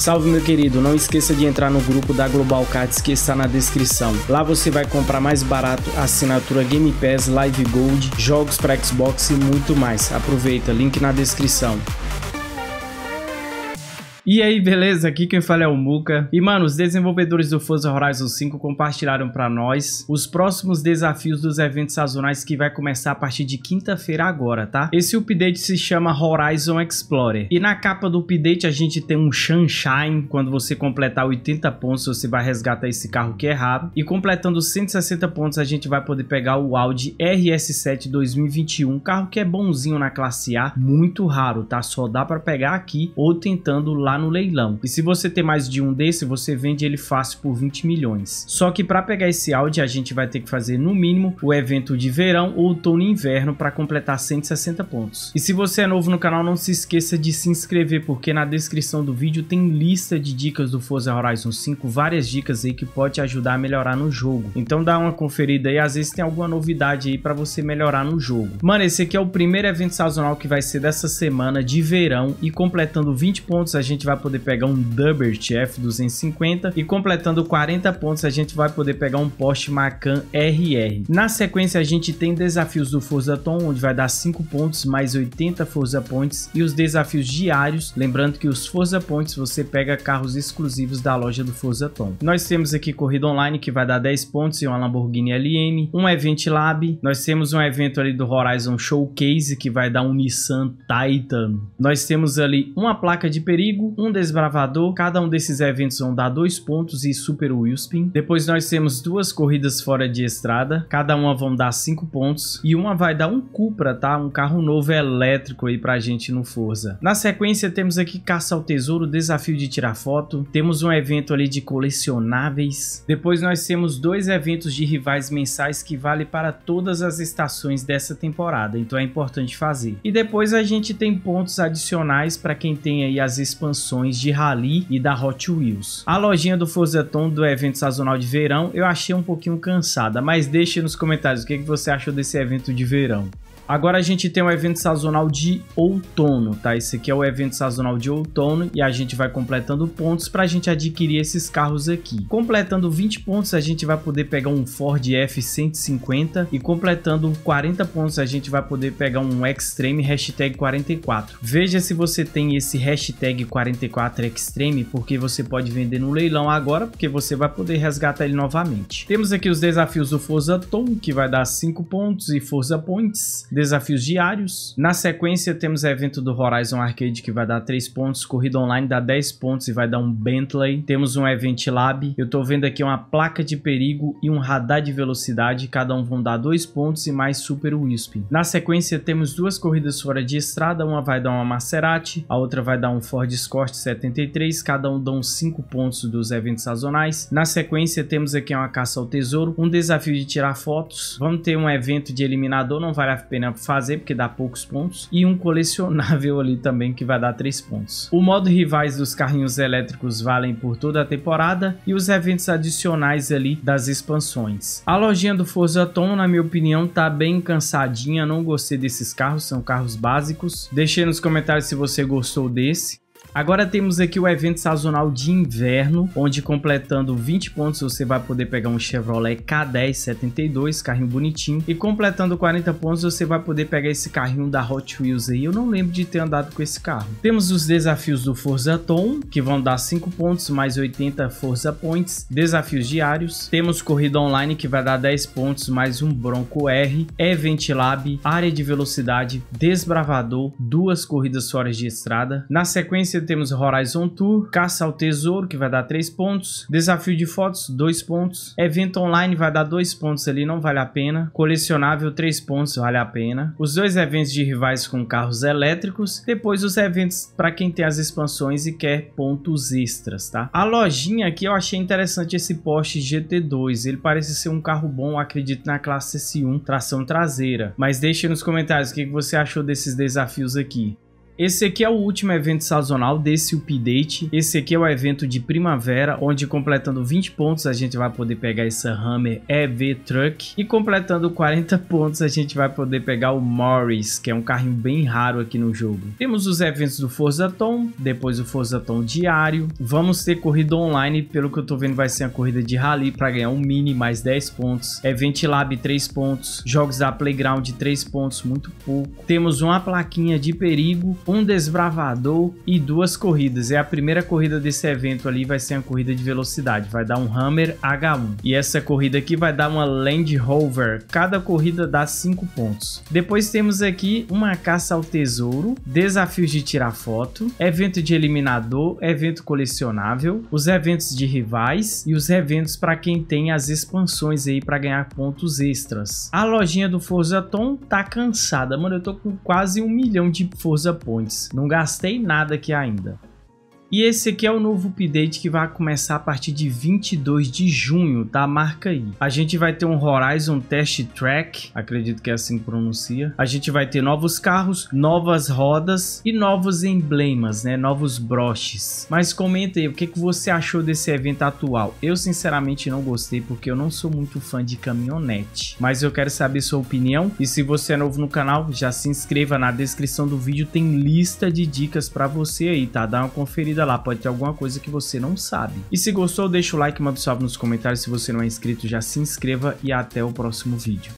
Salve meu querido, não esqueça de entrar no grupo da Global Cards que está na descrição. Lá você vai comprar mais barato assinatura Game Pass, Live Gold, jogos para Xbox e muito mais. Aproveita, link na descrição. E aí, beleza? Aqui quem fala é o Muka. E, mano, os desenvolvedores do Forza Horizon 5 compartilharam para nós os próximos desafios dos eventos sazonais que vai começar a partir de quinta-feira agora, tá? Esse update se chama Horizon Explorer. E na capa do update a gente tem um Sunshine. Quando você completar 80 pontos, você vai resgatar esse carro que é raro. E completando 160 pontos, a gente vai poder pegar o Audi RS7 2021. Carro que é bonzinho na classe A, muito raro, tá? Só dá para pegar aqui ou tentando lá no leilão. E se você ter mais de um desse, você vende ele fácil por 20 milhões. Só que para pegar esse Audi, a gente vai ter que fazer no mínimo o evento de verão, outono e inverno para completar 160 pontos. E se você é novo no canal, não se esqueça de se inscrever, porque na descrição do vídeo tem lista de dicas do Forza Horizon 5, várias dicas aí que pode ajudar a melhorar no jogo. Então dá uma conferida aí, às vezes tem alguma novidade aí para você melhorar no jogo. Mano, esse aqui é o primeiro evento sazonal que vai ser dessa semana de verão e completando 20 pontos a gente vai poder pegar um Dubert F250 e completando 40 pontos a gente vai poder pegar um Porsche Macan RR. Na sequência a gente tem desafios do Forza Tom, onde vai dar 5 pontos mais 80 Forza Points e os desafios diários, lembrando que os Forza Points você pega carros exclusivos da loja do Forza Tom. Nós temos aqui corrida online que vai dar 10 pontos e uma Lamborghini LM, um Event Lab, nós temos um evento ali do Horizon Showcase que vai dar um Nissan Titan. Nós temos ali uma placa de perigo, um desbravador, cada um desses eventos vão dar dois pontos e super wheelspin. Depois nós temos duas corridas fora de estrada, cada uma vão dar cinco pontos e uma vai dar um Cupra, tá? Um carro novo elétrico aí pra gente no Forza. Na sequência temos aqui caça ao tesouro, desafio de tirar foto, temos um evento ali de colecionáveis. Depois nós temos dois eventos de rivais mensais que vale para todas as estações dessa temporada, então é importante fazer. E depois a gente tem pontos adicionais para quem tem aí as expansões de Rally e da Hot Wheels. A lojinha do Forzeton do evento sazonal de verão eu achei um pouquinho cansada, mas deixe nos comentários o que, que você achou desse evento de verão. Agora a gente tem o evento sazonal de outono, tá? Esse aqui é o evento sazonal de outono e a gente vai completando pontos para a gente adquirir esses carros aqui. Completando 20 pontos a gente vai poder pegar um Ford F150 e completando 40 pontos a gente vai poder pegar um Extreme hashtag 44. Veja se você tem esse hashtag 44 Extreme porque você pode vender no leilão agora porque você vai poder resgatar ele novamente. Temos aqui os desafios do Forza Tom que vai dar 5 pontos e Forza Points desafios diários. Na sequência, temos evento do Horizon Arcade que vai dar 3 pontos, corrida online dá 10 pontos e vai dar um Bentley. Temos um Event Lab. Eu tô vendo aqui uma placa de perigo e um radar de velocidade, cada um vão dar 2 pontos e mais Super Wisp. Na sequência, temos duas corridas fora de estrada, uma vai dar uma Maserati, a outra vai dar um Ford Escort 73, cada um dão 5 pontos dos eventos sazonais. Na sequência, temos aqui uma caça ao tesouro, um desafio de tirar fotos, vamos ter um evento de eliminador, não vale a pena fazer, porque dá poucos pontos. E um colecionável ali também, que vai dar 3 pontos. O modo rivais dos carrinhos elétricos valem por toda a temporada. E os eventos adicionais ali das expansões. A lojinha do Forza Tom, na minha opinião, tá bem cansadinha. Não gostei desses carros, são carros básicos. Deixe nos comentários se você gostou desse. Agora temos aqui o evento sazonal de inverno, onde completando 20 pontos você vai poder pegar um Chevrolet K1072, carrinho bonitinho, e completando 40 pontos você vai poder pegar esse carrinho da Hot Wheels aí. Eu não lembro de ter andado com esse carro. Temos os desafios do Forza Tom, que vão dar 5 pontos mais 80 Forza Points, desafios diários. Temos corrida online que vai dar 10 pontos mais um Bronco R, Event Lab, área de velocidade, desbravador, duas corridas fora de estrada. Na sequência temos Horizon Tour, Caça ao Tesouro, que vai dar 3 pontos, Desafio de Fotos, 2 pontos, Evento Online vai dar 2 pontos ali, não vale a pena, Colecionável, 3 pontos, vale a pena, os dois eventos de rivais com carros elétricos, depois os eventos para quem tem as expansões e quer pontos extras, tá? A lojinha aqui eu achei interessante esse Porsche GT2, ele parece ser um carro bom, acredito na classe S1, tração traseira, mas deixe nos comentários o que você achou desses desafios aqui. Esse aqui é o último evento sazonal desse update. Esse aqui é o evento de primavera, onde completando 20 pontos a gente vai poder pegar essa Hammer EV Truck. E completando 40 pontos a gente vai poder pegar o Morris, que é um carrinho bem raro aqui no jogo. Temos os eventos do Forza Tom, depois o Forza Tom diário. Vamos ter corrida online, pelo que eu tô vendo vai ser a corrida de rally para ganhar um mini mais 10 pontos. Event Lab 3 pontos, jogos da Playground 3 pontos, muito pouco. Temos uma plaquinha de perigo, um desbravador e duas corridas. É a primeira corrida desse evento ali, vai ser uma corrida de velocidade, vai dar um Hammer H1. E essa corrida aqui vai dar uma Land Rover, cada corrida dá 5 pontos. Depois temos aqui uma caça ao tesouro, desafios de tirar foto, evento de eliminador, evento colecionável, os eventos de rivais e os eventos para quem tem as expansões aí para ganhar pontos extras. A lojinha do Forza Tom tá cansada, mano, eu tô com quase um milhão de Forza Points. Não gastei nada aqui ainda. E esse aqui é o novo update que vai começar a partir de 22 de junho, tá? Marca aí. A gente vai ter um Horizon Test Track, acredito que é assim que pronuncia. A gente vai ter novos carros, novas rodas e novos emblemas, né? Novos broches. Mas comenta aí, o que, que você achou desse evento atual? Eu sinceramente não gostei porque eu não sou muito fã de caminhonete. Mas eu quero saber sua opinião e se você é novo no canal, já se inscreva na descrição do vídeo, tem lista de dicas para você aí, tá? Dá uma conferida lá, pode ter alguma coisa que você não sabe. E se gostou, deixa o like, manda um salve nos comentários. Se você não é inscrito, já se inscreva e até o próximo vídeo.